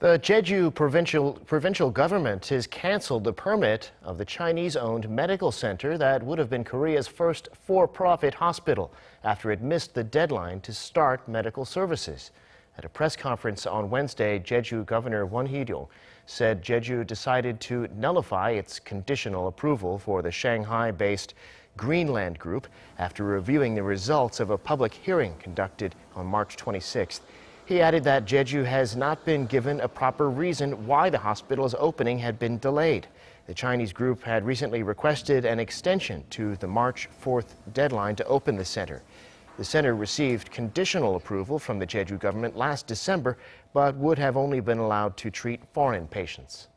The Jeju provincial, provincial government has canceled the permit of the Chinese owned medical center that would have been Korea's first for profit hospital after it missed the deadline to start medical services. At a press conference on Wednesday, Jeju Governor Won Hee-ryong said Jeju decided to nullify its conditional approval for the Shanghai based Greenland Group after reviewing the results of a public hearing conducted on March 26th. He added that Jeju has not been given a proper reason why the hospital's opening had been delayed. The Chinese group had recently requested an extension to the March 4th deadline to open the center. The center received conditional approval from the Jeju government last December, but would have only been allowed to treat foreign patients.